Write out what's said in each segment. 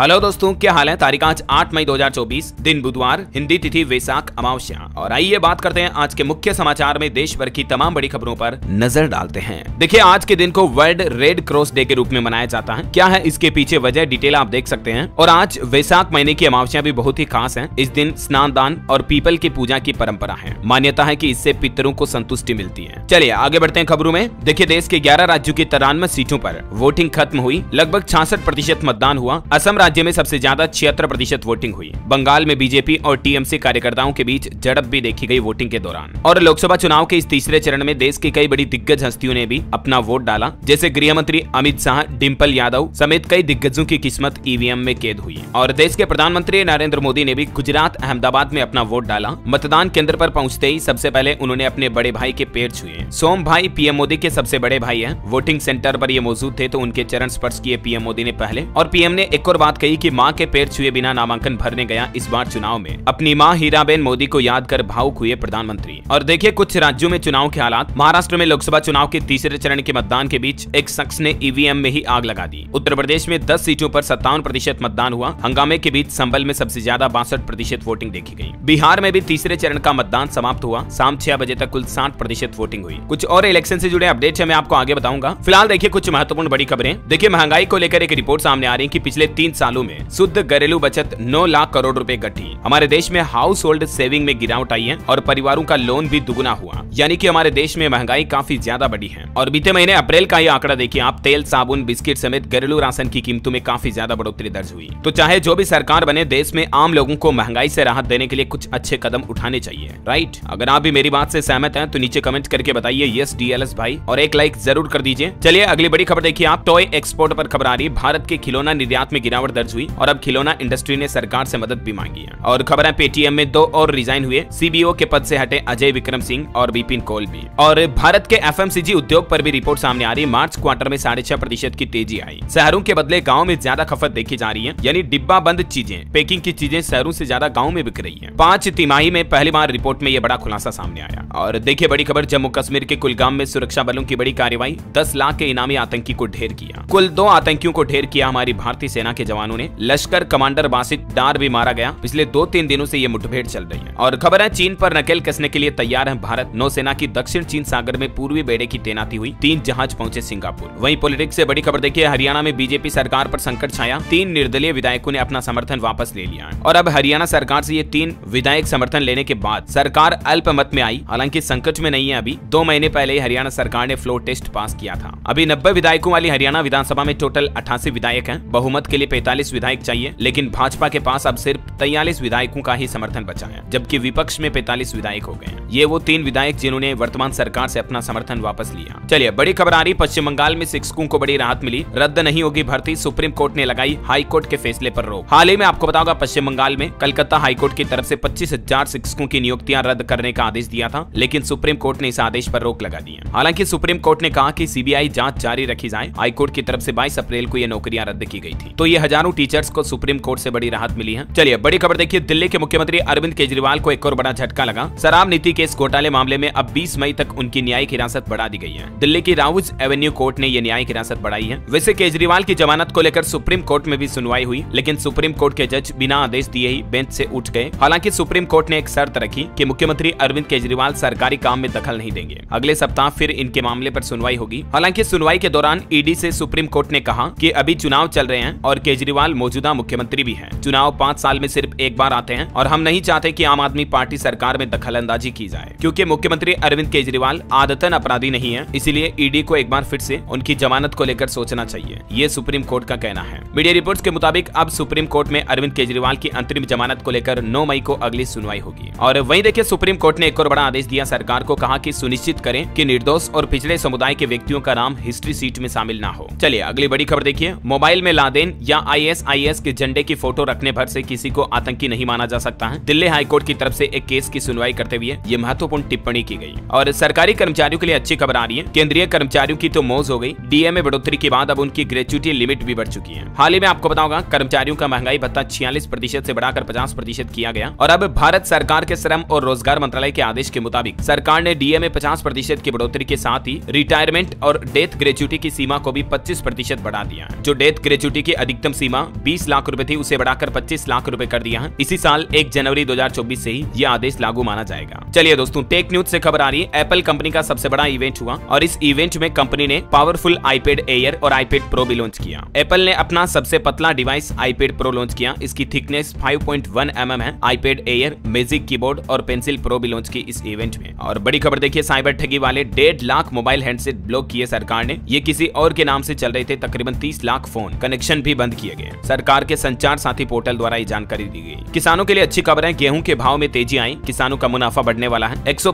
Hello दोस्तों, क्या हाल है? तारीख आज 8 मई 2024 दिन बुधवार, हिंदी तिथि वैशाख अमावस्या। और आइए बात करते हैं आज के मुख्य समाचार में देश भर की तमाम बड़ी खबरों पर नज़र डालते हैं। देखिए, आज के दिन को वर्ल्ड रेड क्रॉस डे के रूप में मनाया जाता है। क्या है इसके पीछे वजह, डिटेल आप देख सकते हैं। और आज वैशाख महीने की अमावस्या भी बहुत ही खास है। इस दिन स्नान दान और पीपल की पूजा की परंपरा है। मान्यता है की इससे पितरों को संतुष्टि मिलती है। चलिए, आगे बढ़ते हैं खबरों में। देखिए, देश के ग्यारह राज्यों की तिरानवे सीटों आरोप वोटिंग खत्म हुई। लगभग छियासठ प्रतिशत मतदान हुआ। असम राज्य में सबसे ज़्यादा छिहत्तर प्रतिशत वोटिंग हुई। बंगाल में बीजेपी और टीएमसी कार्यकर्ताओं के बीच झड़प भी देखी गई वोटिंग के दौरान। और लोकसभा चुनाव के इस तीसरे चरण में देश की कई बड़ी दिग्गज हस्तियों ने भी अपना वोट डाला, जैसे गृह मंत्री अमित शाह डिम्पल यादव समेत कई दिग्गजों की किस्मत ईवीएम में कैद हुई। और देश के प्रधानमंत्री नरेंद्र मोदी ने भी गुजरात, अहमदाबाद में अपना वोट डाला। मतदान केंद्र पर पहुँचते ही सबसे पहले उन्होंने अपने बड़े भाई के पैर छुए। सोम भाई पीएम मोदी के सबसे बड़े भाई हैं। वोटिंग सेंटर पर ये मौजूद थे तो उनके चरण स्पर्श किए पीएम मोदी ने पहले। और पीएम ने एक और बात कही कि माँ के पैर छुए बिना नामांकन भरने गया इस बार चुनाव में। अपनी माँ हीराबेन मोदी को याद कर भावुक हुए प्रधानमंत्री। और देखिए, कुछ राज्यों में चुनाव के हालात। महाराष्ट्र में लोकसभा चुनाव के तीसरे चरण के मतदान के बीच एक शख्स ने ईवीएम में ही आग लगा दी। उत्तर प्रदेश में दस सीटों आरोप सत्तावन प्रतिशत मतदान हुआ। हंगामे के बीच संबल में सबसे ज़्यादा बासठ प्रतिशत वोटिंग देखी गई बिहार में भी तीसरे चरण का मतदान समाप्त हुआ। शाम छह बजे तक कुल साठ प्रतिशत वोटिंग हुई। कुछ और इलेक्शन से जुड़े अपडेट है, मैं आपको आगे बताऊँगा। फ़िलहाल देखिए कुछ महत्वपूर्ण बड़ी खबरें। देखिए, महँगाई को लेकर एक रिपोर्ट सामने आ रही है कि पिछले तीन सालों में शुद्ध घरेलू बचत 9 लाख करोड़ रुपए घटी हमारे देश में हाउस होल्ड सेविंग में गिरावट आई है और परिवारों का लोन भी दुगुना हुआ। यानी कि हमारे देश में महँगाई काफ़ी ज़्यादा बढ़ी है। और बीते महीने अप्रैल का ये आंकड़ा देखिए, आप तेल, साबुन, बिस्किट समेत घरेलू राशन की कीमतों में काफ़ी ज़्यादा बढ़ोतरी दर्ज हुई। तो चाहे जो भी सरकार बने, देश में आम लोगों को महँगाई से राहत देने के लिए कुछ अच्छे कदम उठाने चाहिए। राइट अगर आप भी मेरी बात से सहमत हैं तो नीचे कमेंट करके बताइए यस डीएलएस भाई, और एक लाइक ज़रूर कर दीजिए। चलिए, अगली बड़ी खबर देखिए आप टॉय एक्सपोर्ट पर खबर आ रही भारत के खिलौना निर्यात में गिरावट दर्ज हुई और अब खिलौना इंडस्ट्री ने सरकार से मदद भी मांगी है। और खबर है पेटीएम में दो और रिजाइन हुए। सीबीओ के पद से हटे अजय विक्रम सिंह और बिपिन कोल भी। और भारत के एफएमसीजी उद्योग पर भी रिपोर्ट सामने आ रही मार्च क्वार्टर में साढ़े छह प्रतिशत की तेज़ी आई। शहरों के बदले गाँव में ज़्यादा खपत देखी जा रही है। यानी डिब्बा बंद चीज़ें पैकिंग की चीज़ें शहरों से ज़्यादा गाँव में बिक रही है। पाँच तिमाही में पहली बार रिपोर्ट में यह बड़ा खुलासा सामने आया। और देखिए बड़ी खबर, जम्मू कश्मीर के कुलगाम में सुरक्षा बलों की बड़ी कार्रवाई। दस लाख के इनामी आतंकी को ढेर किया। कुल दो आतंकियों को ढेर किया हमारी भारतीय सेना के जवानों ने लश्कर कमांडर बासित डार भी मारा गया। पिछले दो तीन दिनों से ये मुठभेड़ चल रही है। और खबर है, चीन पर नकेल कसने के लिए तैयार है भारत। नौसेना की दक्षिण चीन सागर में पूर्वी बेड़े की तैनाती हुई तीन जहाज़ पहुँचे सिंगापुर। वहीं पॉलिटिक्स से बड़ी खबर देखिए, हरियाणा में बीजेपी सरकार पर संकट छाया। तीन निर्दलीय विधायकों ने अपना समर्थन वापस ले लिया है। और अब हरियाणा सरकार से ये तीन विधायक समर्थन लेने के बाद सरकार अल्पमत में आई। हालाँकि संकट में नहीं है अभी। दो महीने पहले ही हरियाणा सरकार ने फ्लोर टेस्ट पास किया था। अभी नब्बे विधायकों वाली हरियाणा विधानसभा में टोटल अठासी विधायक हैं। बहुमत के लिए पैंतालीस विधायक चाहिए, लेकिन भाजपा के पास अब सिर्फ़ तैयालीस विधायकों का ही समर्थन बचा है, जबकि विपक्ष में पैंतालीस विधायक हो गए ये वो तीन विधायक जिन्होंने वर्तमान सरकार से अपना समर्थन वापस लिया। चलिए, बड़ी खबर आ रही, पश्चिम बंगाल में शिक्षकों को बड़ी राहत मिली। रद्द नहीं होगी भर्ती, सुप्रीम कोर्ट ने लगाई हाई कोर्ट के फैसले पर रोक। हाल ही में आपको बताऊँगा, पश्चिम बंगाल में कलकत्ता हाईकोर्ट की तरफ़ से पच्चीस हज़ार शिक्षकों की नियुक्तियाँ रद्द करने का आदेश दिया था, लेकिन सुप्रीम कोर्ट ने इस आदेश पर रोक लगा दी हालाँकि सुप्रीम कोर्ट ने कहा कि सीबीआई जाँच जारी रखी जाए, हाईकोर्ट की तरफ़ से 22 अप्रैल को ये नौकरियाँ रद्द की गई थी। तो ये हज़ारों टीचर्स को सुप्रीम कोर्ट से बड़ी राहत मिली है। चलिए, बड़ी खबर देखिए, दिल्ली के मुख्यमंत्री अरविंद केजरीवाल को एक और बड़ा झटका लगा। शराब नीति केस घोटाले मामले में अब 20 मई तक उनकी न्यायिक हिरासत बढ़ा दी गई है। दिल्ली की राउज एवेन्यू कोर्ट ने यह न्यायिक हिरासत बढ़ाई है। वैसे केजरीवाल की जमानत को लेकर सुप्रीम कोर्ट में भी सुनवाई हुई, लेकिन सुप्रीम कोर्ट के जज बिना आदेश दिए ही बेंच से उठ गए। हालाँकि सुप्रीम कोर्ट ने एक शर्त रखी कि मुख्यमंत्री अरविंद केजरीवाल सरकारी काम में दखल नहीं देंगे। अगले सप्ताह फिर इनके मामले पर सुनवाई होगी। हालाँकि सुनवाई के दौरान ईडी से सुप्रीम कोर्ट ने कहा कि अभी चुनाव चल रहे हैं और केजरीवाल मौजूदा मुख्यमंत्री भी हैं। चुनाव पाँच साल में सिर्फ़ एक बार आते हैं और हम नहीं चाहते कि आम आदमी पार्टी सरकार में दखल अंदाजी की जाए, क्योंकि मुख्यमंत्री अरविंद केजरीवाल आदतन अपराधी नहीं है, इसीलिए ईडी को एक बार फिर से उनकी जमानत को लेकर सोचना चाहिए, ये सुप्रीम कोर्ट का कहना है। मीडिया रिपोर्ट के मुताबिक अब सुप्रीम कोर्ट में अरविंद केजरीवाल की अंतरिम जमानत को लेकर नौ मई को अगली सुनवाई होगी। और वही देखिए, सुप्रीम कोर्ट ने एक और बड़ा आदेश दिया, सरकार को कहा की सुनिश्चित करें की निर्दोष और पिछड़े समुदाय के व्यक्तियों का नाम हिस्ट्री सीट में शामिल न हो। चलिए, अगली बड़ी खबर देखिए, मोबाइल में लादेन या आईएसआईएस के झंडे की फ़ोटो रखने भर से किसी को आतंकी नहीं माना जा सकता है। दिल्ली हाईकोर्ट की तरफ़ से एक केस की सुनवाई करते हुए ये महत्वपूर्ण टिप्पणी की गई। और सरकारी कर्मचारियों के लिए अच्छी खबर आ रही है। केंद्रीय कर्मचारियों की तो मौज हो गई। डीए में बढ़ोतरी के बाद अब उनकी ग्रेचुटी लिमिट भी बढ़ चुकी है। हाल ही में आपको बताऊँगा, कर्मचारियों का महँगाई भत्ता छियालीस प्रतिशत ऐसी बढ़ाकर पचास प्रतिशत किया गया। और अब भारत सरकार के श्रम और रोज़गार मंत्रालय के आदेश के मुताबिक सरकार ने डीए में पचास प्रतिशत की बढ़ोतरी के साथ ही रिटायरमेंट और डेथ ग्रेचुटी की सीमा को भी पच्चीस प्रतिशत बढ़ा दिया जो डेथ ग्रेचुटी की अधिकतम सीमा सीमा 20 लाख रुपए थी, उसे बढ़ाकर 25 लाख रुपए कर दिया है। इसी साल 1 जनवरी 2024 से ही यह आदेश लागू माना जाएगा। चलिए दोस्तों टेक न्यूज़ से खबर आ रही है। एप्पल कंपनी का सबसे बड़ा इवेंट हुआ और इस इवेंट में कंपनी ने पावरफुल आईपेड एयर और आईपेड प्रो भी लॉन्च किया। एप्पल ने अपना सबसे पतला डिवाइस आईपेड प्रो लॉन्च किया। इसकी थिकनेस 5.1 mm है। आईपेड एयर मैजिक कीबोर्ड और पेंसिल प्रो भी लॉन्च की इस इवेंट में। और बड़ी खबर देखिए साइबर ठगी वाले डेढ़ लाख मोबाइल हैंडसेट ब्लॉक किए सरकार ने। ये किसी और के नाम से चल रहे थे, तकरीबन तीस लाख फ़ोन कनेक्शन भी बंद किए गए। सरकार के संचार साथी पोर्टल द्वारा ये जानकारी दी गई। किसानों के लिए अच्छी खबर है गेहूँ के भाव में तेज़ी आई, किसानों का मुनाफा बढ़ने वाला है। एक सौ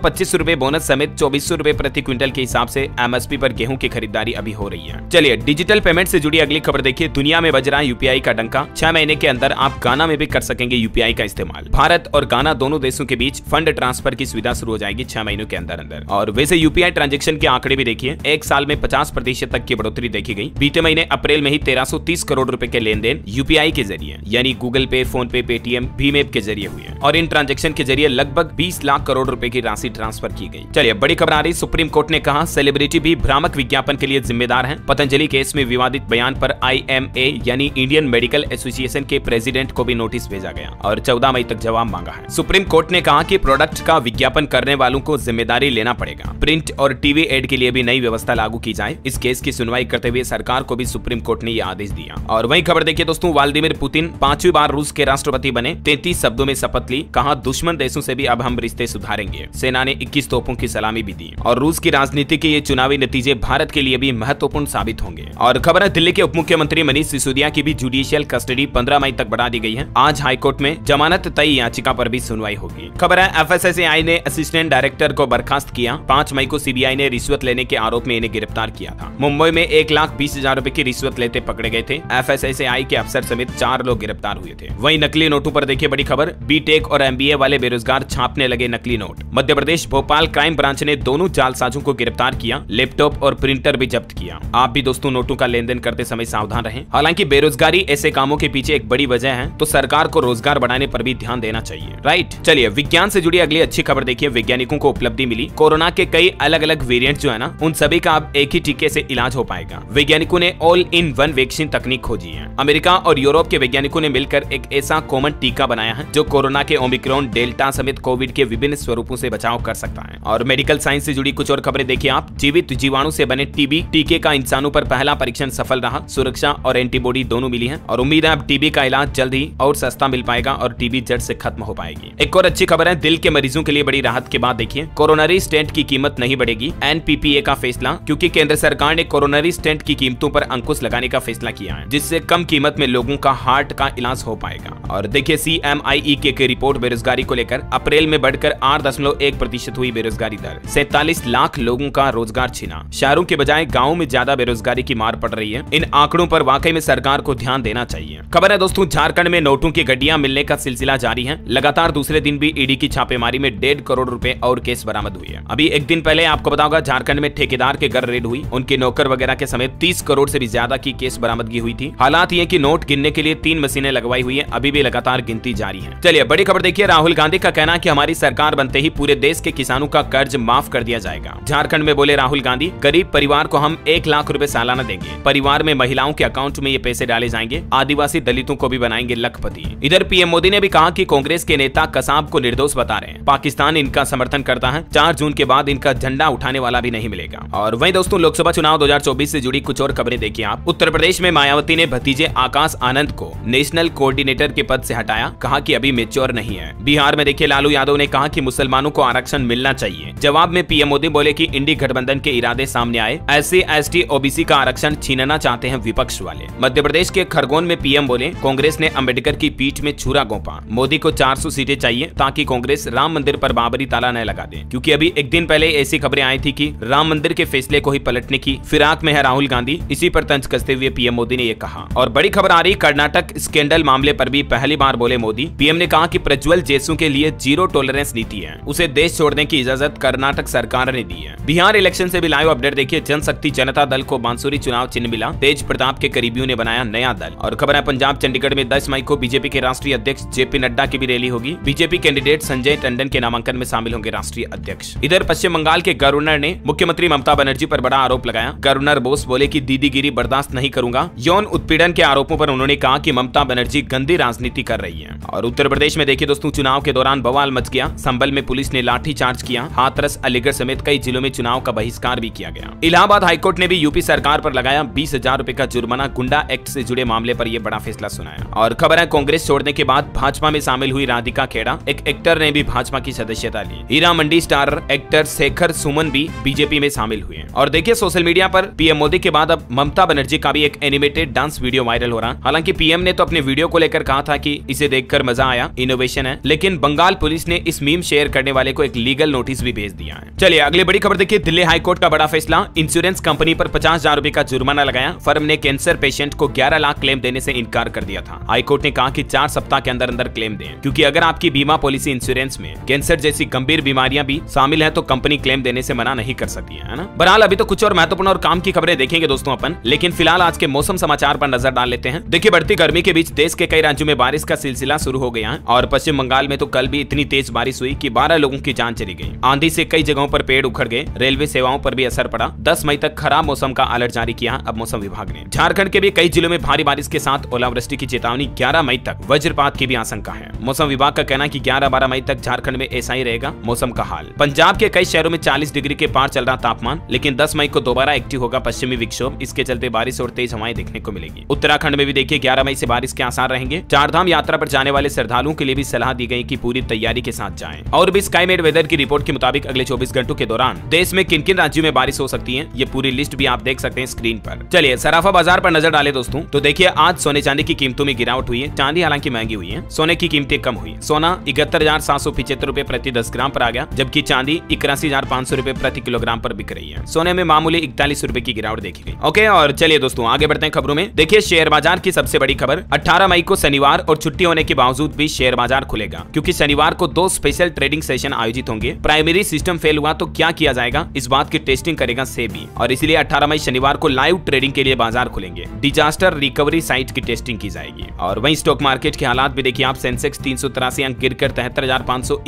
बोनस समेत चौबीस रूपए प्रति क्विंटल के हिसाब से एमएसपी पर गेहूँ की खरीदारी अभी हो रही है। चलिए, डिजिटल पेमेंट से जुड़ी अगली खबर देखिए। दुनिया में बज रहा है यूपीआई का डंका। छह महीने के अंदर आप गाना में भी कर सकेंगे यूपीआई का इस्तेमाल। भारत और गाना दोनों देशों के बीच फंड ट्रांसफ़र की सुविधा शुरू हो जाएगी छह महीनों के अंदर अंदर। और वैसे यूपीआई ट्रांजेक्शन के आंकड़े भी देखिए। एक साल में पचास प्रतिशत तक की बढ़ोतरी देखी गई। बीते महीने अप्रैल में ही तेरह करोड़ रुपए के लेन देन यूपीआई के ज़रिए, यानी गूगल पे फ़ोन पे पेटीएम भीम ऐप के ज़रिए हुए और इन ट्रांजेक्शन के ज़रिए लगभग बीस लाख करोड़ रूपए की राशि ट्रांसफ़र की गई। चलिए बड़ी खबर आ रही सुप्रीम कोर्ट ने कहा सेलिब्रिटी भी भ्रामक विज्ञापन के लिए जिम्मेदार है। पतंजलि केस में विवादित बयान पर आईएमए यानी इंडियन मेडिकल एसोसिएशन के प्रेसिडेंट को भी नोटिस भेजा गया और चौदह मई तक जवाब मांगा है। सुप्रीम कोर्ट ने कहा कि प्रोडक्ट का विज्ञापन करने वालों को ज़िम्मेदारी लेना पड़ेगा। प्रिंट और टीवी एड के लिए भी नई व्यवस्था लागू की जाए। इस केस की सुनवाई करते हुए सरकार को भी सुप्रीम कोर्ट ने यह आदेश दिया। और वही खबर देखिए दोस्तों, व्लादिमीर पुतिन पांचवी बार रूस के राष्ट्रपति बने, तैतीस शब्दों में शपथ ली। कहा, दुश्मन देशों से भी अब हम रिश्ते सुधारेंगे। सेना ने इक्कीस तोपों की सलामी भी दी। और रूस की राजनीति के ये चुनावी नतीजे भारत के लिए भी महत्वपूर्ण साबित होंगे। और खबर है, दिल्ली के उप मुख्यमंत्री मनीष सिसोदिया की भी जुडिशियल कस्टडी पंद्रह मई तक बढ़ा दी गई है। आज हाईकोर्ट में जमानत तय याचिका पर भी सुनवाई होगी। खबर है, एफएसएसएआई ने असिस्टेंट डायरेक्टर को बर्खास्त किया। पाँच मई को सीबीआई ने रिश्वत लेने के आरोप में इन्हें गिरफ़्तार किया था। मुंबई में एक लाख बीस हज़ार रूपए की रिश्वत लेते पकड़े गए थे। एफ़ के अफसर समेत चार लोग गिरफ़्तार हुए थे। वही नकली नोटों पर देखिए बड़ी खबर बीटेक और एमबीए वाले बेरोजगार छापने लगे नकली note. Madhya Pradesh Bhopal crime branch ने दोनों जालसाजों को गिरफ़्तार किया, लैपटॉप और प्रिंटर भी जब्त किया। आप भी दोस्तों नोटों का लेन देन करते समय सावधान रहे। हालाँकि बेरोजगारी ऐसे कामों के पीछे एक बड़ी वजह है तो सरकार को रोज़गार बढ़ाने पर भी ध्यान देना चाहिए। राइट, चलिए, विज्ञान से जुड़ी अगली अच्छी खबर देखिए। वैज्ञानिकों को उपलब्धि मिली। कोरोना के कई अलग अलग वेरिएंट जो है ना, उन सभी का अब एक ही टीके से इलाज हो पाएगा। वैज्ञानिकों ने ऑल इन वन वैक्सीन तकनीक खोजी है। अमेरिका और यूरोप के वैज्ञानिकों ने मिलकर एक ऐसा कॉमन टीका बनाया है, जो कोरोना के ओमिक्रॉन, डेल्टा समेत कोविड के विभिन्न स्वरूपों से बचाव कर सकता है। और मेडिकल साइंस से जुड़ी कुछ और खबरें देखिए आप। जीवित जीवाणु से बने टीबी, टीके का इंसानों पर पहला परीक्षण सफल रहा। सुरक्षा और एंटीबॉडी दोनों मिली है, और उम्मीद है अब टीबी का इलाज जल्द ही और सस्ता मिल पाएगा और टीबी जड़ से खत्म हो पाएगी। एक और अच्छी खबर है, दिल के मरीजों के लिए बड़ी राहत के बाद देखिए। कोरोनरी स्टेंट की कीमत नहीं बढ़ेगी, एनपीपीए का फैसला, क्योंकि केंद्र सरकार ने कोरोनरी स्टेंट की कीमतों पर अंकुश लगाने का फैसला किया है, जिससे कम कीमत में लोगों का हार्ट का इलाज हो पाएगा। और देखिए सी एम आई के रिपोर्ट बेरोजगारी को लेकर अप्रैल में बढ़कर आठ दशमलव एक प्रतिशत हुई बेरोजगारी दर। सैतालीस लाख लोगों का रोज़गार छीना। शहरों के बजाय गाँव में ज़्यादा बेरोजगारी की मार पड़ रही है। इन आंकड़ों पर वाकई में सरकार को ध्यान देना चाहिए। खबर है दोस्तों, झारखंड में नोटों की गड्डिया मिलने का सिलसिला जारी है। लगातार दूसरे दिन भी ईडी की छापेमारी में डेढ़ करोड़ रूपए और केस बरामद हुई है। अभी एक दिन पहले आपको बताऊँगा, झारखंड में ठेकेदार के घर रेड हुई। उनके नौकर वगैरह के समेत तीस करोड़ से भी ज़्यादा की केस बरामदगी हुई थी। हालात ये की नोट गिनने के लिए तीन मशीनें लगवाई हुई है, अभी भी लगातार गिनती जारी है। चलिए, बड़ी खबर देखिए, राहुल गांधी का कहना की हमारी सरकार बनते ही पूरे देश के किसानों का कर्ज माफ़ कर दिया जाएगा। झारखंड में बोले राहुल गांधी, गरीब परिवार को हम एक लाख रूपए सालाना देंगे। परिवार में महिलाओं के अकाउंट में ये पैसे डाले जाएँगे, आदिवासी दलितों को भी बनाएँगे लखपति। इधर पीएम मोदी ने भी कहा कि कांग्रेस के नेता कसाब को निर्दोष बता रहे हैं। पाकिस्तान इनका समर्थन करता है, चार जून के बाद इनका झंडा उठाने वाला भी नहीं मिलेगा। और वही दोस्तों, लोकसभा चुनाव 2024 से जुड़ी कुछ और खबरें देखिए आप। उत्तर प्रदेश में मायावती ने भतीजे आकाश आनंद को नेशनल कोऑर्डिनेटर के पद से हटाया, कहा कि अभी मेच्योर नहीं है। बिहार में देखिए, लालू यादव ने कहा कि मुसलमानों को आरक्षण मिलना चाहिए। जवाब में पीएम मोदी बोले कि इंडी गठबंधन के इरादे सामने आए। एस सी ओबीसी का आरक्षण छीनना चाहते हैं विपक्ष वाले। मध्य प्रदेश के खरगोन में पीएम बोले, कांग्रेस ने अंबेडकर की पीठ में छुरा गोपा। मोदी को 400 सीटें चाहिए ताकि कांग्रेस राम मंदिर पर बाबरी ताला न लगा दे। क्योंकि अभी एक दिन पहले ऐसी खबरें आई थी कि राम मंदिर के फैसले को ही पलटने की फिराक में है राहुल गांधी। इसी पर तंज कसते हुए पीएम मोदी ने ये कहा। और बड़ी खबर आ रही, कर्नाटक स्कैंडल मामले पर भी पहली बार बोले मोदी। पीएम ने कहा कि प्रज्वल जेसू के लिए ज़ीरो टॉलरेंस नीति है। उसे देश छोड़ने की इजाज़त कर्नाटक सरकार ने दी है। बिहार इलेक्शन से भी लाइव अपडेट देखिए, जनशक्ति जनता दल को बांसुरी चुनाव चिन्ह मिला। तेज प्रताप के करीबियों ने बनाया नया दल। और खबर है, पंजाब चंडीगढ़ में 10 मई को बीजेपी के राष्ट्रीय अध्यक्ष जेपी नड्डा की भी रैली होगी। बीजेपी कैंडिडेट संजय टंडन के नामांकन में शामिल होंगे राष्ट्रीय अध्यक्ष। इधर पश्चिम बंगाल के गवर्नर ने मुख्यमंत्री ममता बनर्जी पर बड़ा आरोप लगाया। गवर्नर बोस बोले की दीदीगिरी बर्दाश्त नहीं करूँगा। यौन उत्पीड़न के आरोपों पर उन्होंने कहा कि ममता बनर्जी गंदी राजनीति कर रही है। और उत्तर प्रदेश में देखिए दोस्तों, चुनाव के दौरान बवाल मच गया। संबल में पुलिस ने लाठी चार्ज किया। हाथरस, अलीगढ़ समेत कई जिलों में चुनाव का बहिष्कार भी किया गया। इलाहाबाद हाईकोर्ट ने भी यूपी सरकार पर लगाया बीस हज़ार रूपए का जुर्माना। गुंडा एक्ट से जुड़े मामले पर यह बड़ा फैसला सुनाया। और खबर है, कांग्रेस छोड़ने के बाद भाजपा में शामिल हुई राधिका खेड़ा। एक एक्टर ने भी भाजपा की सदस्यता ली। हीरा मंडी स्टार एक्टर शेखर सुमन भी बीजेपी में शामिल हुए और देखिए, सोशल मीडिया पर पीएम मोदी के बाद अब ममता बनर्जी का भी एक एनिमेटेड डांस वीडियो वायरल हो रहा। है हालाँकि पीएम ने तो अपने वीडियो को लेकर कहा था कि इसे देखकर मज़ा आया इनोवेशन है। लेकिन बंगाल पुलिस ने इस मीम शेयर करने वाले को एक लीगल नोटिस भी भेज दिया है। चलिए, अगली बड़ी खबर देखिए। दिल्ली हाईकोर्ट का बड़ा फैसला। इंश्योरेंस कंपनी पर पचास हज़ार रूपए का जुर्माना लगाया। फर्म ने कैंसर पेशेंट को ग्यारह लाख क्लेम देने से इनकार कर दिया था। हाईकोर्ट ने कहा की चार सप्ताह के अंदर अंदर क्लेम दें। क्योंकि अगर आपकी बीमा पॉलिसी इंश्योरेंस में कैंसर जैसी गंभीर बीमारियाँ भी शामिल है तो कंपनी क्लेम देने से मना नहीं कर सकती है ना? बहरहाल, अभी तो कुछ और महत्वपूर्ण और काम की खबरें देखेंगे दोस्तों अपन। लेकिन फ़िलहाल आज के मौसम समाचार पर नज़र डाल लेते हैं। देखिए, बढ़ती गर्मी के बीच देश के कई राज्यों में बारिश का सिलसिला शुरू हो गया है और पश्चिम बंगाल में तो कल भी इतनी तेज बारिश हुई कि 12 लोगों की जान चली गई। आंधी से कई जगहों पर पेड़ उखड़ गए। रेलवे सेवाओं पर भी असर पड़ा। 10 मई तक खराब मौसम का अलर्ट जारी किया अब मौसम विभाग ने। झारखंड के भी कई जिलों में भारी बारिश के साथ ओलावृष्टि की चेतावनी ग्यारह मई तक। वज्रपात की भी आशंका है। मौसम विभाग का कहना की ग्यारह बारह मई तक झारखंड में ऐसा ही रहेगा मौसम का हाल। पंजाब के कई शहरों में चालीस डिग्री के पार चल रहा तापमान, लेकिन दस मई को दोबारा एक्टिव होगा पश्चिमी विक्षोभ। इसके चलते बारिश और तेज हवाएँ देखने को मिलेगी। उत्तराखंड में भी देखिए, ग्यारह मई से बारिश के आसार रहेंगे। चारधाम यात्रा पर जाने वाले श्रद्धालुओं के लिए भी सलाह दी गई की पूरी तैयारी के साथ जाएँ। और भी स्काईमेड वेदर की रिपोर्ट के मुताबिक अगले 24 घंटों के दौरान देश में किन किन राज्यों में बारिश हो सकती है, ये पूरी लिस्ट भी आप देख सकते हैं स्क्रीन पर। चलिए, सराफा बाज़ार पर नज़र डाले दोस्तों तो देखिए, आज सोने चांदी की कीमतों में गिरावट हुई है। चांदी हालाँकि महँगी हुई है, सोने की कीमतें कम हुई। सोना इकहत्तर हज़ार सात सौ पिछहत्तर रूपए प्रति दस ग्राम पर आ गया, जबकि चांदी इक्यासी हज़ार पाँच सौ रूपए प्रति किलोग्राम पर बिक रही है। सोने में मामूली इकतालीस रूपए की गिरावट देखी गई। ओके, और चलिए दोस्तों, आगे बढ़ते हैं खबरों में। देखिए शेयर बाज़ार की सबसे बड़ी खबर 18 मई को शनिवार और छुट्टी होने के बावजूद भी शेयर बाज़ार खुलेगा। क्योंकि शनिवार को दो स्पेशल ट्रेडिंग सेशन आयोजित होंगे। प्राइमरी सिस्टम फेल हुआ तो क्या किया जाएगा? इस बात की टेस्टिंग करेगा सेबी। और इसलिए 18 मई शनिवार को लाइव ट्रेडिंग के लिए बाज़ार खुलेंगे। डिजास्टर रिकवरी साइट की टेस्टिंग की जाएगी। और वही स्टॉक मार्केट के हालात भी देखिए आप। सेंसेक्स तीन सौ तिरासी अंक गिरकर तिहत्तर हज़ार सौ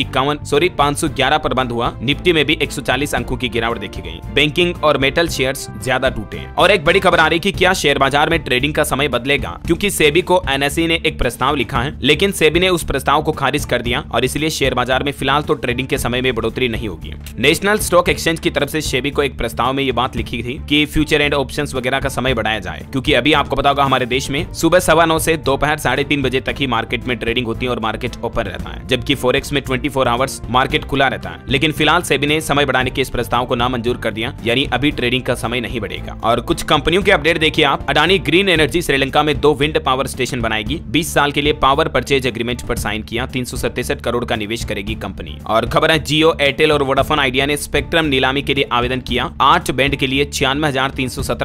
सॉरी पाँच सौ ग्यारह बंद हुआ। निफ्टी में भी एक सौ चालीस अंकों की गिरावट देखी गई। बैंकिंग और मेटल शेयर्स ज़्यादा टूटे। और एक बड़ी खबर आ रही की क्या शेयर बाज़ार में ट्रेडिंग का समय बदलेगा, क्योंकि सेबी को एनएसई ने एक प्रस्ताव लिखा है, लेकिन सेबी ने उस प्रस्ताव को खारिज कर दिया और इसलिए शेयर बाज़ार में फ़िलहाल तो ट्रेडिंग के समय में बढ़ोतरी नहीं होगी। नेशनल स्टॉक एक्सचेंज की तरफ़ से सेबी को एक प्रस्ताव में ये बात लिखी थी कि फ्यूचर एंड ऑप्शन वगैरह का समय बढ़ाया जाए, क्योंकि अभी आपको पता होगा हमारे देश में सुबह सवा नौ से दोपहर साढ़े तीन बजे तक ही मार्केट में ट्रेडिंग होती है और मार्केट ओपन रहता है, जबकि फोरेक्स में ट्वेंटी फोर आवर्स मार्केट खुला रहता है। लेकिन फ़िलहाल सेबी ने समय बढ़ाने के इस प्रस्ताव को नामंजूर कर दिया, यानी अभी ट्रेडिंग का समय नहीं बढ़ेगा। और कुछ कंपनियों के अपडेट देखिए आप, अडानी ग्रीन एनर्जी श्रीलंका में दो विंड पावर स्टेशन बनाएगी। 20 साल के लिए पावर परचेज एग्रीमेंट पर साइन किया। तीन करोड़ का निवेश करेगी कंपनी। और खबर है, जियो, एयरटेल और वोडाफोन आइडिया ने स्पेक्ट्रम नीलामी के लिए आवेदन किया। आठ बैंड के लिए छियानवे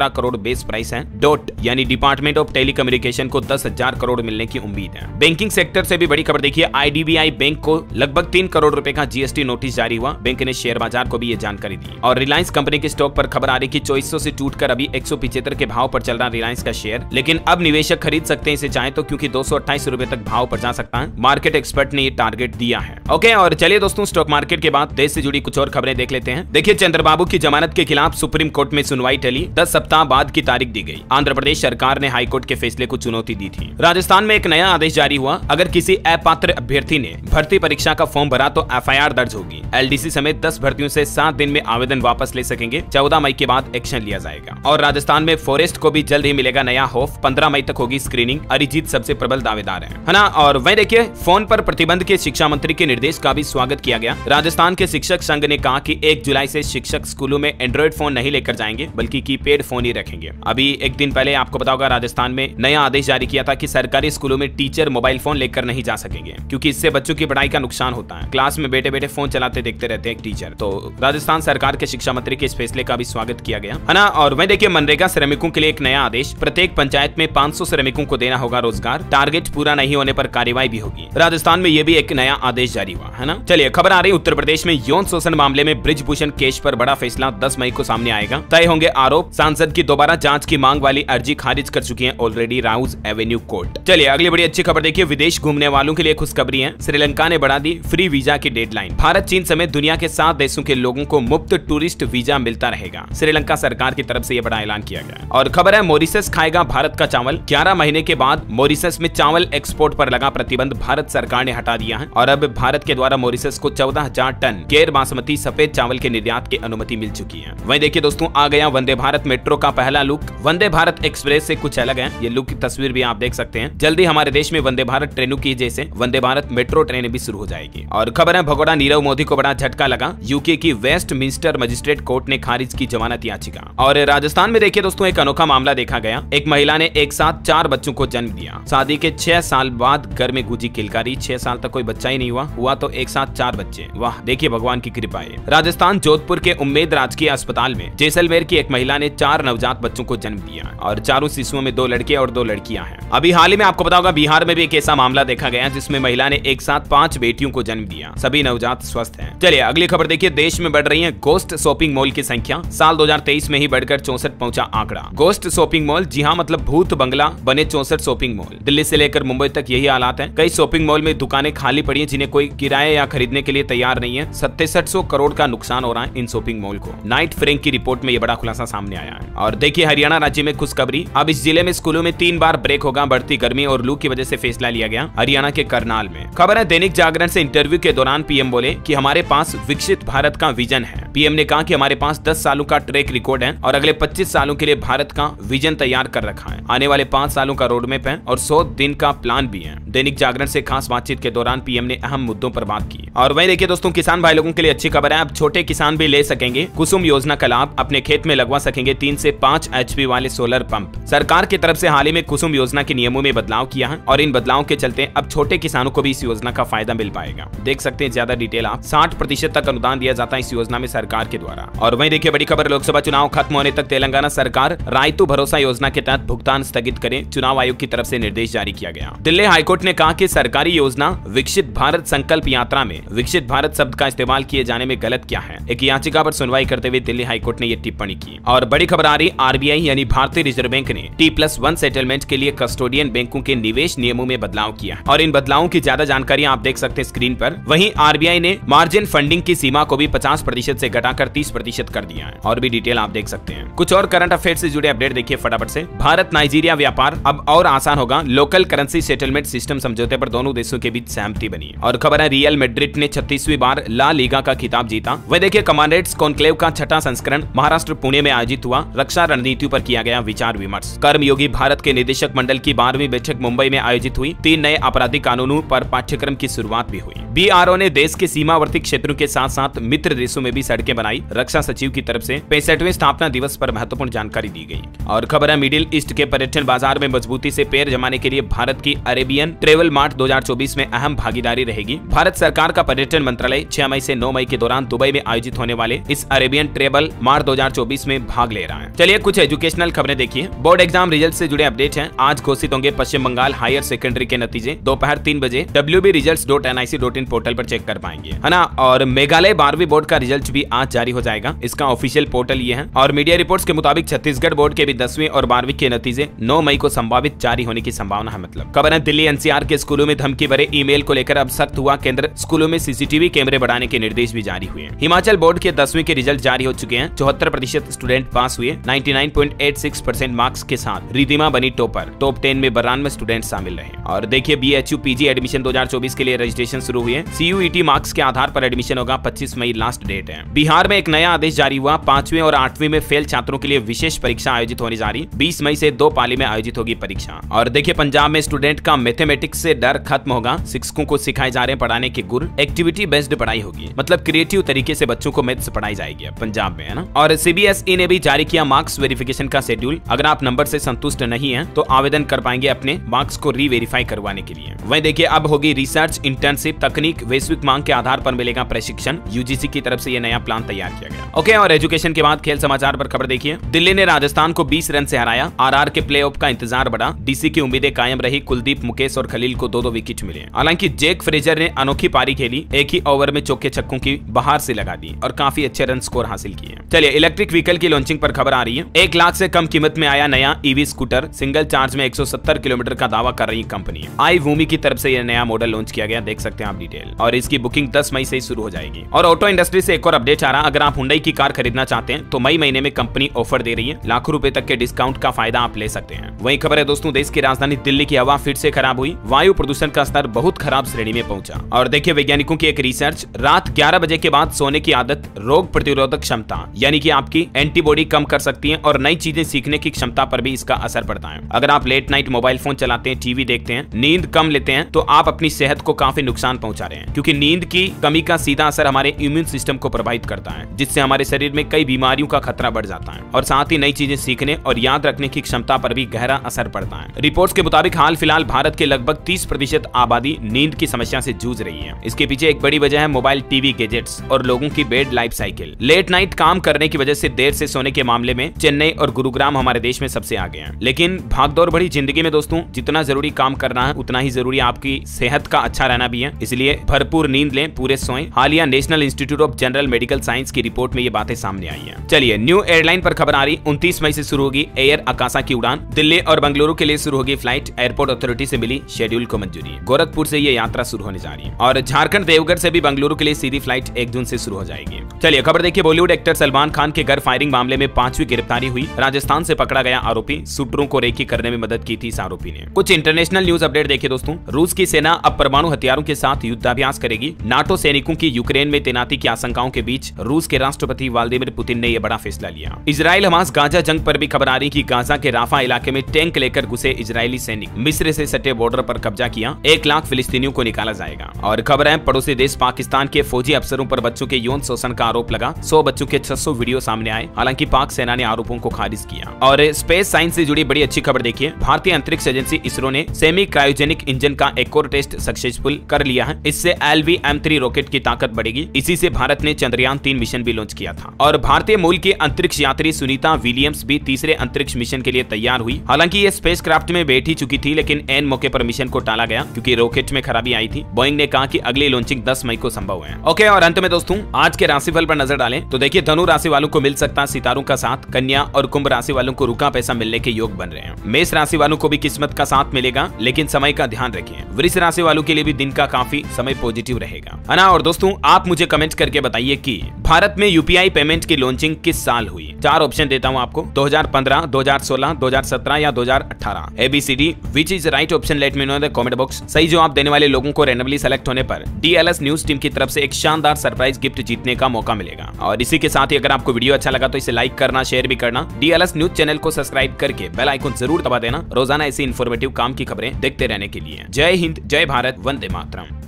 करोड़ बेस प्राइस है। डॉट, यानी डिपार्टमेंट ऑफ़ टेलीकम्युनिकेशन को दस करोड़ मिलने की उम्मीद है। बैंकिंग सेक्टर से भी बड़ी खबर देखिए आईडीबीआई बैंक को लगभग तीन करोड़ रूपए का जीएसटी नोटिस जारी हुआ। बैंक ने शेयर बाज़ार को भी ये जानकारी दी। और रिलायंस कंपनी के स्टॉक पर खबर आ रही की चौबीस से टूटकर अभी एक के भाव पर चल रहा रिलायंस का शेयर। लेकिन अब निवेशक खरीद सकते हैं इसे चाहे तो क्योंकि दो रुपए तक भाव पर जा सकता है। मार्केट एक्सपर्ट ने ये टारगेट दिया है। ओके, और चलिए दोस्तों, स्टॉक मार्केट के बाद देश से जुड़ी कुछ और खबरें देख लेते हैं। देखिए, चंद्रबाबू की जमानत के खिलाफ सुप्रीम कोर्ट में सुनवाई टली। दस सप्ताह बाद की तारीख दी गई। आंध्र प्रदेश सरकार ने हाईकोर्ट के फैसले को चुनौती दी थी। राजस्थान में एक नया आदेश जारी हुआ। अगर किसी अपात्र अभ्यर्थी ने भर्ती परीक्षा का फॉर्म भरा तो एफआईआर दर्ज होगी। एलडीसी समेत दस भर्तियों से सात दिन में आवेदन वापस ले सकेंगे। चौदह मई के बाद एक्शन लिया जाएगा। और राजस्थान में फॉरेस्ट को भी जल्द ही मिलेगा नया होफ पंद्रह मई तक होगी स्क्रीनिंग अरिजीत सबसे प्रबल दावेदार है। ना? और वही देखिए फ़ोन पर प्रतिबंध के शिक्षा मंत्री के निर्देश का भी स्वागत किया गया। राजस्थान के शिक्षक संघ ने कहा कि एक जुलाई से शिक्षक स्कूलों में एंड्रॉइड फ़ोन नहीं लेकर जाएँगे, बल्कि कीपैड फ़ोन ही रखेंगे। अभी एक दिन पहले आपको पता राजस्थान में नया आदेश जारी किया था कि सरकारी स्कूलों में टीचर मोबाइल फ़ोन लेकर नहीं जा सकेंगे, क्योंकि इससे बच्चों की पढ़ाई का नुकसान होता है। क्लास में बैठे बैठे फ़ोन चलाते, देखते रहते हैं टीचर तो राजस्थान सरकार के शिक्षा मंत्री के इस फैसले का भी स्वागत किया गया। है ना? और वही देखिए, मनरेगा श्रमिकों के लिए एक नया आदेश। प्रत्येक पंचायत में 500 श्रमिकों को देना होगा रोज़गार। टारगेट पूरा नहीं होने पर कार्यवाही भी होगी। राजस्थान में ये भी एक नया आदेश जारी हुआ, है ना? चलिए, खबर आ रही उत्तर प्रदेश में यौन शोषण मामले में ब्रिजभूषण केस पर बड़ा फैसला 10 मई को सामने आएगा। तय होंगे आरोप, सांसद की दोबारा जाँच की मांग वाली अर्जी खारिज कर चुकी है ऑलरेडी राउज एवेन्यू कोर्ट। चलिए, अगली बड़ी अच्छी खबर देखिए, विदेश घूमने वालों के लिए खुशखबरी है। श्रीलंका ने बढ़ा दी फ्री वीज़ा की डेडलाइन भारत, चीन समेत दुनिया के सात देशों के लोगों को मुफ़्त टूरिस्ट वीज़ा मिलता रहेगा। श्रीलंका सरकार की तरफ़ से यह बड़ा ऐलान किया गया। और खबर है मोरिसस खाएगा भारत भारत का चावल। 11 महीने के बाद मोरिसस में चावल एक्सपोर्ट पर लगा प्रतिबंध भारत सरकार ने हटा दिया है। और अब भारत के द्वारा मोरिसस को चौदह टन गैर बासमती सफ़ेद चावल के निर्यात की अनुमति मिल चुकी है। वही देखिए दोस्तों, आ गया वंदे भारत मेट्रो का पहला लुक। वंदे भारत एक्सप्रेस से कुछ अलग है। ये लुक की तस्वीर भी आप देख सकते हैं। जल्दी हमारे देश में वंदे भारत ट्रेनों की जैसे वंदे भारत मेट्रो ट्रेन भी शुरू हो जाएगी। और खबर है, भगोड़ा नीरव मोदी को बड़ा झटका लगा। यूके की वेस्ट मिनिस्टर मजिस्ट्रेट कोर्ट ने खारिज की जमानत याचिका। और राजस्थान में देखिए दोस्तों, एक अनोखा मामला देखा गया। एक महिला ने एक साथ चार बच्चों को जन्म दिया। शादी के छह साल बाद घर में गुजी किलकारी, छह साल तक कोई बच्चा ही नहीं हुआ। हुआ तो एक साथ चार बच्चे। वाह, देखिए भगवान की कृपा है। राजस्थान जोधपुर के उम्मेद राजकीय अस्पताल में जैसलमेर की एक महिला ने चार नवजात बच्चों को जन्म दिया और चारों शिशुओं में दो लड़के और दो लड़कियाँ हैं। अभी हाल ही में आपको बताओगा बिहार में भी एक ऐसा मामला देखा गया जिसमें महिला ने एक साथ पाँच बेटियों को जन्म दिया। सभी नवजात स्वस्थ है। चलिए, अगली खबर देखिए। देश में बढ़ रही है गोस्ट शॉपिंग मॉल की संख्या। साल 2023 में ही बढ़कर चौसठ पहुँचा आंकड़ा। गोस्ट शॉपिंग मॉल जी हाँ मतलब भूत बंगला बने चौसठ शॉपिंग मॉल। दिल्ली से लेकर मुंबई तक यही हालात है। कई शॉपिंग मॉल में दुकानें खाली पड़ी है जिन्हें कोई किराए या खरीदने के लिए तैयार नहीं है। सत्तासठ करोड़ का नुकसान हो रहा है इन शॉपिंग मॉल को। नाइट फ्रेंक की रिपोर्ट में ये बड़ा खुलासा सामने आया है। और देखिए, हरियाणा राज्य में खुशखबरी। अब इस ज़िले में स्कूलों में तीन बार ब्रेक होगा। बढ़ती गर्मी और लू की वजह से फैसला लिया गया हरियाणा के करनाल में। खबर है, दैनिक जागरण से इंटरव्यू के दौरान पीएम बोले कि हमारे पास विकसित भारत का विजन है। पीएम ने कहा कि हमारे पास 10 सालों का ट्रैक रिकॉर्ड है और अगले 25 सालों के लिए भारत का विजन तैयार कर रखा है। आने वाले पाँच सालों का रोड मैप है और सौ दिन का प्लान भी है। दैनिक जागरण से खास बातचीत के दौरान पीएम ने अहम मुद्दों पर बात की। और वही देखिए दोस्तों, किसान भाई लोगों के लिए अच्छी खबर है। अब छोटे किसान भी ले सकेंगे। कुसुम योजना का लाभ अपने खेत में लगवा सकेंगे तीन ऐसी पाँच एच वाले सोलर पंप। सरकार की तरफ़ ऐसी हाल ही में कुसुम योजना के नियमों में बदलाव किया है और इन बदलाव के चलते अब छोटे किसानों को भी इस योजना का फ़ायदा मिल पाएगा। देख सकते हैं, ज़्यादा डिटेल आप। साठ प्रतिशत तक अनुदान दिया जाता है इस योजना में सरकार के द्वारा। और वहीं देखिए, बड़ी खबर, लोकसभा चुनाव खत्म होने तक तेलंगाना सरकार रायतु भरोसा योजना के तहत भुगतान स्थगित करें, चुनाव आयोग की तरफ़ से निर्देश जारी किया गया। दिल्ली हाईकोर्ट ने कहा कि सरकारी योजना विकसित भारत संकल्प यात्रा में विकसित भारत शब्द का इस्तेमाल किए जाने में गलत क्या है? एक याचिका पर सुनवाई करते हुए दिल्ली हाईकोर्ट ने यह टिप्पणी की। और बड़ी खबर आ रही, आरबीआई यानी भारतीय रिज़र्व बैंक ने टी प्लस वन सेटलमेंट के लिए कस्टोडियन बैंकों के निवेश नियमों में बदलाव किया और इन बदलावों की ज़्यादा जानकारी आप देख सकते हैं स्क्रीन पर। वहीं आरबीआई ने मार्जिन फंडिंग की सीमा को भी 50 प्रतिशत से घटाकर 30 प्रतिशत कर दिया है। और भी डिटेल आप देख सकते हैं। कुछ और करंट अफेयर से जुड़े अपडेट देखिए फटाफट से। भारत नाइजीरिया व्यापार, अब और आसान होगा। लोकल करेंसी सेटलमेंट सिस्टम समझौते पर दोनों देशों के बीच सहमति बनी। और खबर है रियल मेड्रिड ने छत्तीसवीं बार ला लीगा का खिताब जीता। वह देखिए कमांडेट्स कॉन्क्लेव का छठा संस्करण महाराष्ट्र पुणे में आयोजित हुआ। रक्षा रणनीतियों पर किया गया विचार विमर्श। कर्मयोगी भारत के निदेशक मंडल की बारहवीं बैठक मुंबई में आयोजित हुई। तीन नए आपराधिक कानूनों पर पाठ्यक्रम की शुरुआत भी हुई। बीआरओ ने देश के सीमावर्ती क्षेत्रों के साथ साथ मित्र देशों में भी सड़कें बनाई। रक्षा सचिव की तरफ़ ऐसी पैंसठवें स्थापना दिवस आरोप महत्वपूर्ण जानकारी दी गई और खबर है मिडिल ईस्ट के पर्यटन बाज़ार में मजबूती से पैर जमाने के लिए भारत की अरेबियन ट्रेवल मार्ट 2024 में अहम भागीदारी रहेगी। भारत सरकार का पर्यटन मंत्रालय 6 मई से 9 मई के दौरान दुबई में आयोजित होने वाले इस अरेबियन ट्रेवल मार्ट 2024 में भाग ले रहा है। चलिए, कुछ एजुकेशनल खबरें देखिए। बोर्ड एग्ज़ाम रिज़ल्ट ऐसी जुड़े अपडेट हैं। आज घोषित होंगे पश्चिम बंगाल हायर सेकेंडरी के नतीजे। दोपहर तीन बजे W B result dot N I C dot in portal आरोप चेक कर पाएँगे। है ना? और मेघालय बारहवीं बोर्ड का रिज़ल्ट भी आज जारी हो जाएगा। इसका ऑफिशियल पोर्टल ये है। और मीडिया रिपोर्ट के मुताबिक छत्तीसगढ़ बोर्ड के भी दसवीं और बारहवीं के नतीजे 9 मई को संभावित जारी होने की संभावना है मतलब। खबर है, दिल्ली एनसीआर के स्कूलों में धमकी भरे ईमेल को लेकर अब सख्त हुआ केंद्र, स्कूलों में सीसीटीवी कैमरे बढ़ाने के निर्देश भी जारी हुए हिमाचल बोर्ड के दसवीं के रिज़ल्ट जारी हो चुके हैं, चौहत्तर प्रतिशत स्टूडेंट पास हुए 99.86 परसेंट मार्क्स के साथ रिदिमा बनी टॉपर, टॉप टेन में बरानवे स्टूडेंट शामिल रहे और देखिए B H U PG admission 2024 के लिए रजिस्ट्रेशन शुरू हुई है। सीयूईटी मार्क्स के आधार पर एडमिशन होगा 25 मई लास्ट डेट है। बिहार में एक नया आदेश जारी हुआ, पाँचवें और आठवीं में फेल छात्रों के लिए विशेष परीक्षा आयोजित होने जा रही, बीस मई से दो पाली में आयोजित होगी परीक्षा। और देखिए, पंजाब में स्टूडेंट का मैथमेटिक्स से डर खत्म होगा। शिक्षकों को सिखाए जा रहे पढ़ाने के गुर। एक्टिविटी बेस्ड पढ़ाई होगी। मतलब क्रिएटिव तरीके से बच्चों को मैथ्स पढ़ाई जाएगी पंजाब में, है ना? और सीबीएसई ने भी जारी किया मार्क्स वेरिफिकेशन का शेड्यूल अगर आप नंबर से संतुष्ट नहीं है तो आवेदन कर पाएँगे अपने मार्क्स को री वेरीफाई करवाने के लिए। वही देखिए, अब होगी रिसर्च इंटर्नशिप तकनीक, वैश्विक मांग के आधार पर मिलेगा प्रशिक्षण। यूजीसी की तरफ़ से यह नया प्लान तैयार किया गया। ओके और एजुकेशन के बाद खेल समाचार पर खबर देखिए। दिल्ली ने राजस्थान को 20 रन से हराया। आरआर के प्लेऑफ का इंतज़ार बढ़ा। डीसी की उम्मीदें कायम रही। कुलदीप, मुकेश और खलील को दो दो विकेट मिले हालाँकि जेक फ्रेजर ने अनोखी पारी खेली। एक ही ओवर में चौके छक्कों की बाहर से लगा दी और काफ़ी अच्छे रन स्कोर हासिल किए चलिए इलेक्ट्रिक व्हीकल की लॉन्चिंग पर खबर आ रही है। एक लाख से कम कीमत में आया नया ईवी स्कूटर सिंगल चार्ज में 170 किलोमीटर का दावा कर रही कंपनी आई भूमि की तरफ़ से यह नया मॉडल लॉन्च किया गया। देख सकते हैं आप डिटेल और इसकी बुकिंग दस मई से शुरू हो जाएगी। और ऑटो इंडस्ट्री से एक और अपडेट आ रहा। अगर आप हुंडई की कार खरीदना चाहते हैं तो मई महीने में कंपनी ऑफ़र दे रही है। लाखों रूपए तक के डिस्काउंट का फ़ायदा आप ले सकते हैं। वही खबर है दोस्तों, देश की राजधानी दिल्ली की हवा फिर से खराब हुई। वायु प्रदूषण का स्तर बहुत खराब श्रेणी में पहुँचा। और देखिए, वैज्ञानिकों की एक रिसर्च रात ग्यारह बजे के बाद सोने की आदत रोग प्रतिरोधक क्षमता, यानी कि आपकी एंटीबॉडी कम कर सकती है और नई चीज़ें सीखने की क्षमता पर भी इसका असर पड़ता है। अगर आप लेट नाइट मोबाइल फ़ोन चलाते हैं टीवी देखते हैं, नींद कम लेते हैं तो आप अपनी सेहत को काफ़ी नुकसान पहुँचा रहे हैं। क्योंकि नींद की कमी का सीधा असर हमारे इम्यून सिस्टम को प्रभावित करता है, जिससे हमारे शरीर में कई बीमारियों का खतरा बढ़ जाता है। और साथ ही नई चीज़ें सीखने और याद रखने की क्षमता पर भी गहरा असर पड़ता है। रिपोर्ट्स के मुताबिक हाल फ़िलहाल भारत के लगभग 30 प्रतिशत आबादी नींद की समस्या से जूझ रही है। इसके पीछे एक बड़ी वजह है मोबाइल, टीवी, गैजेट्स और लोगों की bad life cycle. Late night काम करने की वजह से देर से सोने के मामले में चेन्नई और गुरुग्राम हमारे देश में सबसे आगे हैं। लेकिन भागदौड़ भरी ज़िंदगी में दोस्तों, जितना ज़रूरी काम करना है, उतना ही ज़रूरी आपकी सेहत का अच्छा रहना भी है। इसलिए भरपूर नींद लें, पूरे सोएँ। हालिया national institute of general medical science की रिपोर्ट में ये बातें सामने आई है। चलिए, न्यू एयरलाइन पर खबर आ रही, उनतीस मई से शुरू होगी एयर अकाशा की उड़ान। दिल्ली और बंगलुरु के लिए शुरू होगी फ़्लाइट एयरपोर्ट अथॉरिटी से मिली शेड्यूल को मंजूरी। गोरखपुर से ये यात्रा शुरू होने जा रही है। और झारखंड देवघर से भी बंगलुरु के लिए सीधी फ़्लाइट एक जून से शुरू हो जाएगी। चलिए, खबर देखिए बॉलीवुड एक्टर सलमान खान के घर फायरिंग मामले में पांचवी गिरफ्तारी हुई। राजस्थान से पकड़ा गया आरोपी। शूटरों को रेखी करने में मदद की थी इस आरोपी ने। कुछ इंटरनेशनल न्यूज़ अपडेट देखिए दोस्तों। रूस की सेना अब परमाणु हथियारों के साथ युद्धाभ्यास करेगी। नाटो सैनिकों की यूक्रेन में तैनाती की आशंकाओं के बीच रूस के राष्ट्रपति व्लादिमीर पुतिन ने यह बड़ा फैसला लिया। इसराइल हमास गाजा जंग पर भी खबर आ रही की गाजा के राफा इलाके में टैंक लेकर घुसे इजरायली सैनिक। मिस्र से सटे बॉर्डर पर कब्जा किया, एक लाख फिलिस्तीनियों को निकाला जाएगा। और खबर है पड़ोसी देश पाकिस्तान के फौजी अफसरों पर बच्चों के यौन शोषण का आरोप लगा। सौ बच्चों के 600 वीडियो सामने आए। हालाँकि पाक सेना ने आरोपों को खारिज किया। और स्पेस साइंस से जुड़ी बड़ी अच्छी खबर देखिए। भारतीय अंतरिक्ष एजेंसी इसरो ने सेमी क्रायोजेनिक इंजन का एक और टेस्ट सक्सेसफुल कर लिया है। इससे L V M three rocket की ताकत बढ़ेगी। इसी से भारत ने चंद्रयान तीन मिशन भी लॉन्च किया था। और भारतीय मूल के अंतरिक्ष यात्री सुनीता विलियम्स भी तीसरे अंतरिक्ष मिशन के लिए तैयार हुई। हालाँकि ये स्पेस में बैठ ही चुकी थी लेकिन एन मौके पर मिशन को टाला गया क्योंकि रॉकेट में खराबी आई थी। बोइंग ने कहा कि अगली लॉन्चिंग 10 मई को संभव है। ओके और अंत में दोस्तों आज के राशिफल पर नज़र डालें तो देखिए धनु राशि वालों को मिल सकता सितारों का साथ कन्या और कुंभ राशि वालों को रुका पैसा मिलने के योग बन रहे हैं। मेष राशि वालों को भी किस्मत का साथ मिलेगा लेकिन समय का ध्यान रखें वृक्ष राशि वालों के लिए भी दिन का काफ़ी समय पॉजिटिव रहेगा। है ना? और दोस्तों आप मुझे कमेंट करके बताइए कि भारत में यूपीआई पेमेंट की लॉन्चिंग किस साल हुई? चार ऑप्शन देता हूँ आपको 2015, 2016, 2017 या 2018 A B C D which is right option let me know the comment box सही जवाब देने वाले लोगों को रेंडमली सेलेक्ट होने पर डीएलएस न्यूज़ टीम की तरफ़ से एक शानदार सरप्राइज़ गिफ्ट जीतने का मौका मिलेगा। और इसी के साथ ही अगर आपको वीडियो अच्छा लगा तो इसे लाइक करना शेयर भी करना। डीएलएस न्यूज़ चैनल को सब्सक्राइब करके बेल आइकन ज़रूर दबा देना। रोज़ाना ऐसी इन्फॉर्मेटिव काम की खबरें देखते रहने के लिए। जय हिंद, जय भारत, वंदे मातरम।